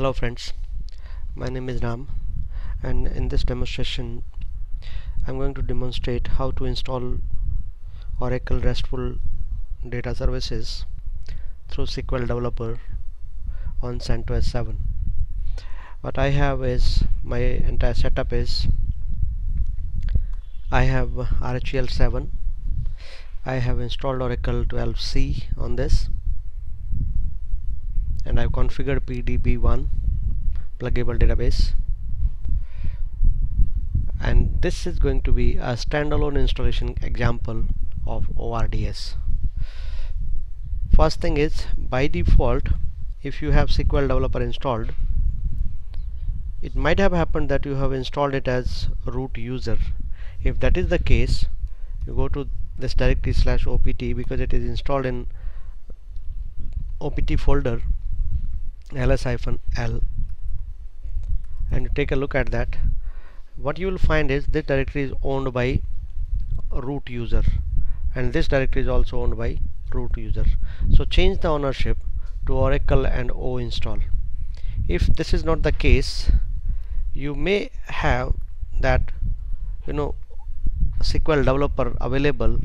Hello friends, my name is Ram and in this demonstration I'm going to demonstrate how to install Oracle RESTful data services through SQL Developer on CentOS 7. What I have is my entire setup is I have RHEL 7 I have installed Oracle 12c on this and I've configured PDB1 pluggable database. And this is going to be a standalone installation example of ORDS first thing is by default if you have SQL developer installed it might have happened that you have installed it as root user. If that is the case you go to this directory slash opt because it is installed in opt folder ls-l and take a look at that. What you will find is this directory is owned by root user. And this directory is also owned by root user. So change the ownership to oracle and oinstall. If this is not the case you may have that you know SQL developer available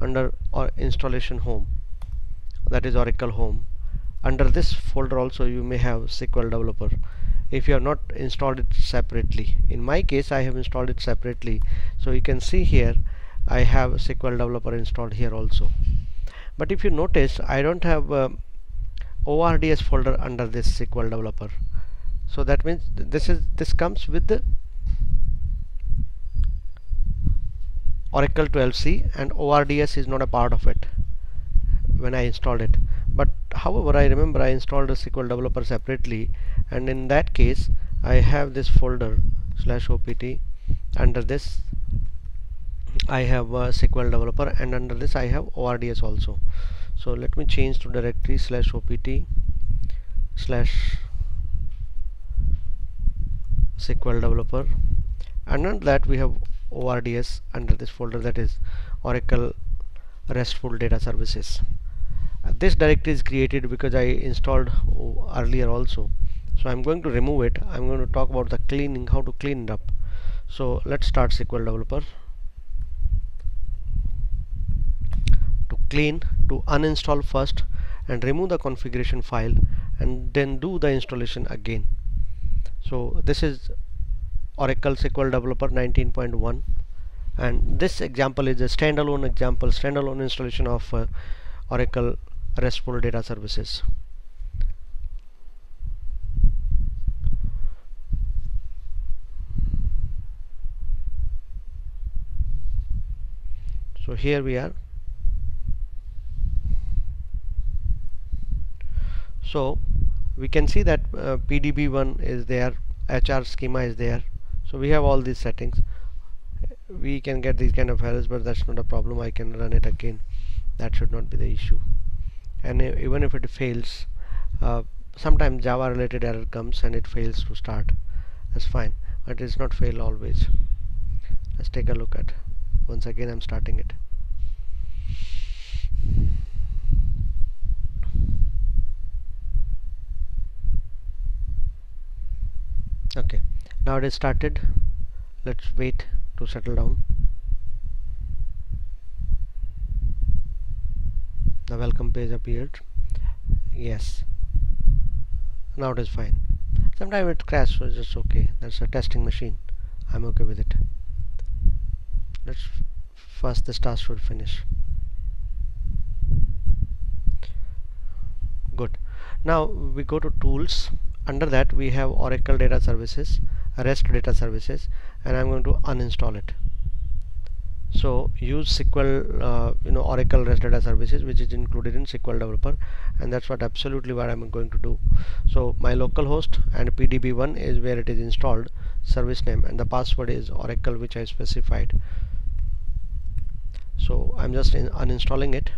under or installation home. That is Oracle home under this folder also you may have SQL developer. If you have not installed it separately in my case I have installed it separately. So you can see here I have SQL developer installed here also. But if you notice I don't have uh, ORDS folder under this SQL developer. So that means this is this comes with the Oracle 12c and ORDS is not a part of it when I installed it however I remember I installed a SQL developer separately and in that case I have this folder slash opt under this I have a SQL developer and under this I have ORDS also. So let me change to directory slash opt slash SQL developer. And under that we have ORDS under this folder that is Oracle RESTful data services this directory is created because I installed earlier also. So I'm going to remove it. I'm going to talk about the cleaning how to clean it up. So let's start SQL developer. To clean to uninstall first and remove the configuration file and then do the installation again. So this is Oracle SQL Developer 19.1 and this example is a standalone example standalone installation of uh, Oracle RESTful data services. So here we are. So we can see that uh, PDB1 is there HR schema is there. So we have all these settings. We can get these kind of errors but that's not a problem. I can run it again. That should not be the issue and even if it fails uh, sometimes Java related error comes and it fails to start. That's fine but it's not fail always. Let's take a look at once again I'm starting it. Okay now it is started. Let's wait to settle down the welcome page appeared. Yes. Now it is fine. Sometimes it crashes so it's okay. That's a testing machine. I'm okay with it. Let's first this task should finish. Good. Now we go to tools. Under that we have Oracle data services REST data services and I'm going to uninstall it so use SQL uh, you know Oracle REST data services which is included in SQL developer and that's what absolutely what I'm going to do. So my local host and PDB1 is where it is installed service name and the password is Oracle which I specified. So I'm just uninstalling it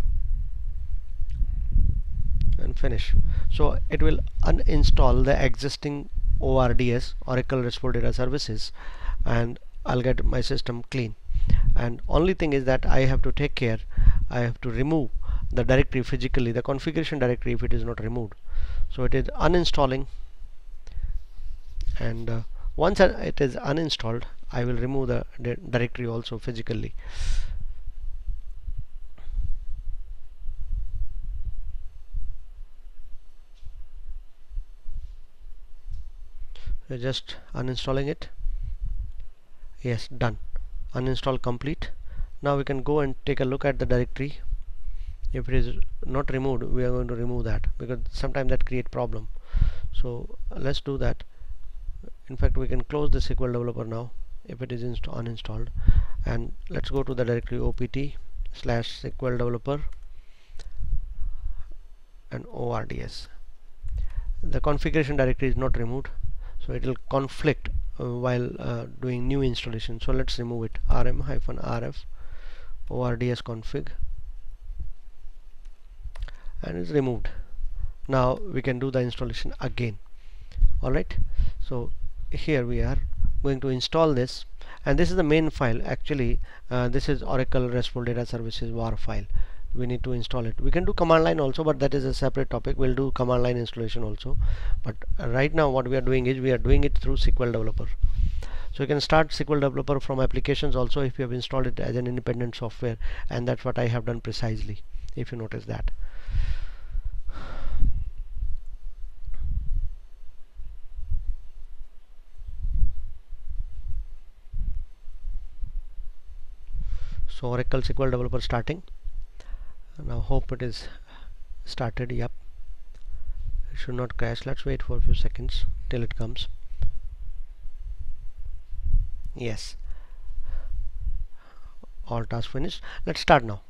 and finish. So it will uninstall the existing ORDS Oracle RESTful data services and I'll get my system clean and only thing is that I have to take care I have to remove the directory physically the configuration directory if it is not removed. So it is uninstalling. And uh, once it is uninstalled I will remove the directory also physically. Just uninstalling it. Yes done uninstall complete. Now we can go and take a look at the directory. If it is not removed we are going to remove that because sometimes that create problem. So let's do that. In fact we can close the SQL developer now if it is uninstalled. And let's go to the directory opt slash SQL developer and ords the configuration directory is not removed so it will conflict while uh, doing new installation. So let's remove it. Rm-rf ords config. And it's removed. Now we can do the installation again. Alright so here we are going to install this. And this is the main file. Actually uh, this is Oracle RESTful Data Services WAR file we need to install it. We can do command line also but that is a separate topic. We'll do command line installation also. But uh, right now what we are doing is we are doing it through SQL developer. So you can start SQL developer from applications also if you have installed it as an independent software and that's what I have done precisely if you notice that. So Oracle SQL developer starting now hope it is started yep. It should not crash. Let's wait for a few seconds till it comes. Yes. All tasks finished. Let's start now.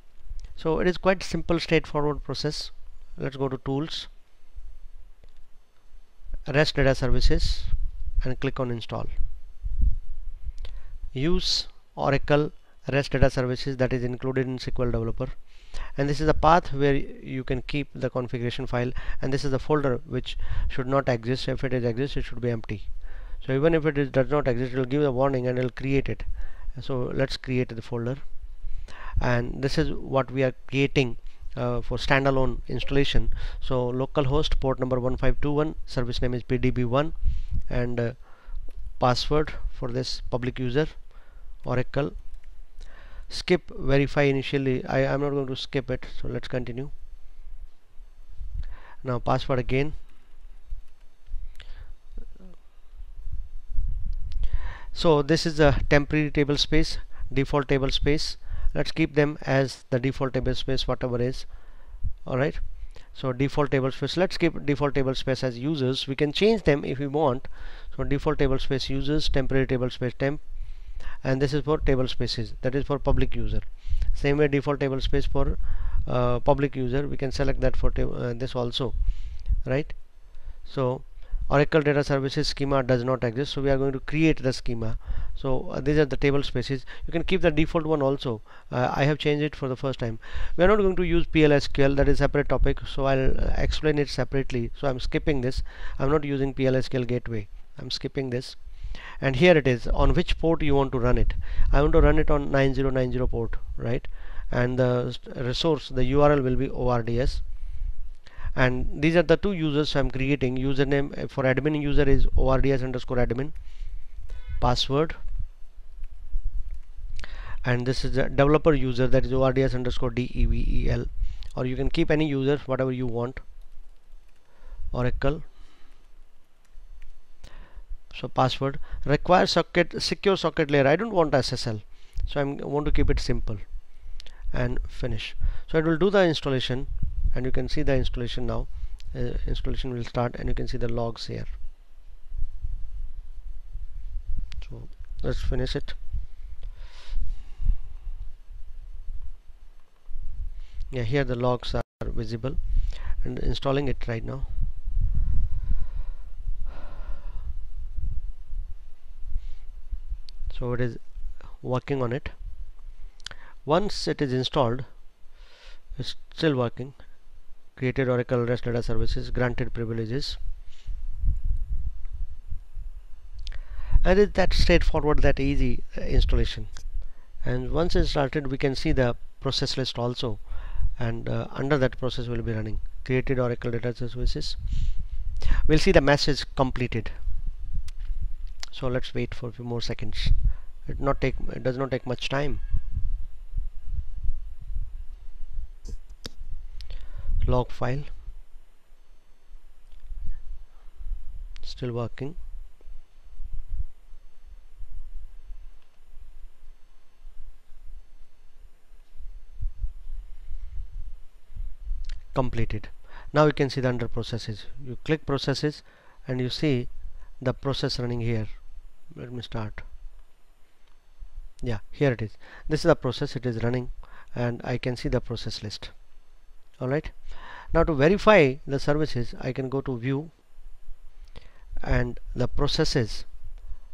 So it is quite simple straightforward process. Let's go to tools REST data services and click on install. Use Oracle REST data services that is included in SQL developer and this is a path where you can keep the configuration file. And this is the folder which should not exist. If it is exist it should be empty. So even if it is, does not exist it will give a warning and it will create it. So let's create the folder. And this is what we are creating uh, for standalone installation. So localhost port number 1521 service name is pdb1 and uh, password for this public user oracle skip verify initially. I am not going to skip it. So let's continue. Now password again. So this is a temporary table space default table space. Let's keep them as the default table space whatever is. Alright so default table space let's keep default table space as users. We can change them if we want. So default table space users temporary table space temp and this is for table spaces. That is for public user. Same way default table space for uh, public user. We can select that for uh, this also right? So Oracle data services schema does not exist. So we are going to create the schema. So uh, these are the table spaces. You can keep the default one also. Uh, I have changed it for the first time. We are not going to use PLSQL that is separate topic. So I'll uh, explain it separately. So I'm skipping this. I'm not using PLSQL gateway. I'm skipping this and here it is. On which port you want to run it? I want to run it on 9090 port right? And the resource the URL will be ORDS and these are the two users I'm creating. Username uh, for admin user is ORDS underscore admin. Password. And this is the developer user that is ORDS underscore DEVEL or you can keep any user whatever you want. Oracle so password. Require socket secure socket layer. I don't want SSL so I want to keep it simple. And finish. So it will do the installation. And you can see the installation now. Uh, installation will start and you can see the logs here. So let's finish it. Yeah here the logs are visible. And installing it right now so it is working on it. Once it is installed it's still working. Created Oracle REST data services granted privileges. And it's that straightforward that easy uh, installation. And once it's started we can see the process list also. And uh, under that process will be running. Created Oracle data services. We'll see the message completed. So let's wait for a few more seconds it not take it does not take much time. Log file. Still working. Completed. Now you can see the under processes. You click processes and you see the process running here. Let me start yeah here it is. This is the process it is running and I can see the process list. Alright now to verify the services I can go to view and the processes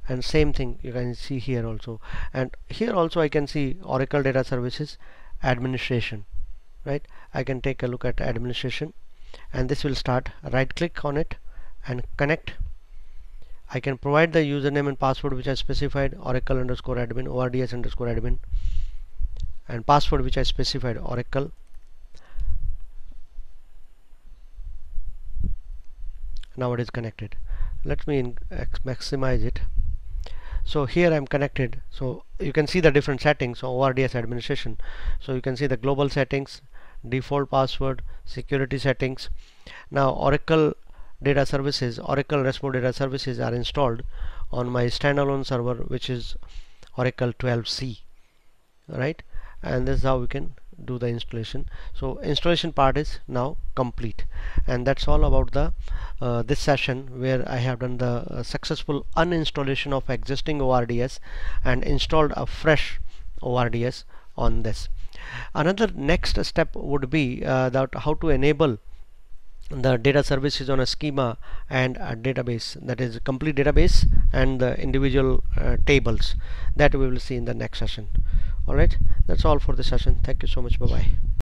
and same thing you can see here also. And here also I can see Oracle data services administration right? I can take a look at administration and this will start. Right click on it and connect I can provide the username and password which I specified oracle underscore admin ords underscore admin and password which I specified oracle. Now it is connected. Let me maximize it. So here I'm connected. So you can see the different settings so ORDS administration. So you can see the global settings default password security settings. Now Oracle data services Oracle RESTful data services are installed on my standalone server which is Oracle 12c right? And this is how we can do the installation. So installation part is now complete. And that's all about the uh, this session where I have done the uh, successful uninstallation of existing ORDS and installed a fresh ORDS on this. Another next step would be uh, that how to enable the data service is on a schema and a database that is a complete database and the individual uh, tables. That we will see in the next session. Alright that's all for the session. Thank you so much. Bye bye